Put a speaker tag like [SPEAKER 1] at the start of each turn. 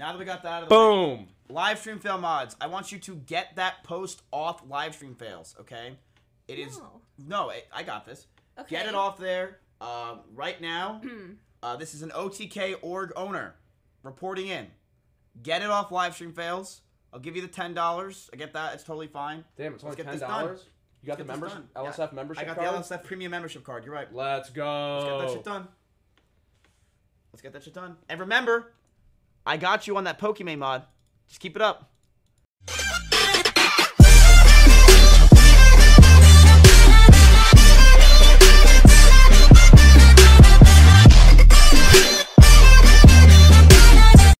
[SPEAKER 1] Now that we got that out of the way,
[SPEAKER 2] Boom.
[SPEAKER 1] live stream fail mods. I want you to get that post off live stream fails. Okay, it is
[SPEAKER 3] No.
[SPEAKER 1] no. I- I got this.
[SPEAKER 3] Okay.
[SPEAKER 1] Get it off there um, right now. uh, this is an OTK org owner reporting in. Get it off live stream fails. I'll give you the ten dollars. I get that. It's totally fine.
[SPEAKER 2] Damn, it's only
[SPEAKER 1] Let's get
[SPEAKER 2] ten
[SPEAKER 1] this done.
[SPEAKER 2] dollars. You got the
[SPEAKER 1] Get this
[SPEAKER 2] membership,
[SPEAKER 1] done.
[SPEAKER 2] LSF
[SPEAKER 1] Yeah,
[SPEAKER 2] membership
[SPEAKER 1] I got
[SPEAKER 2] card.
[SPEAKER 1] the LSF premium membership card. You're right.
[SPEAKER 2] Let's go.
[SPEAKER 1] Let's get that shit done. Let's get that shit done. And remember, I got you on that Pokemon mod. Just keep it up.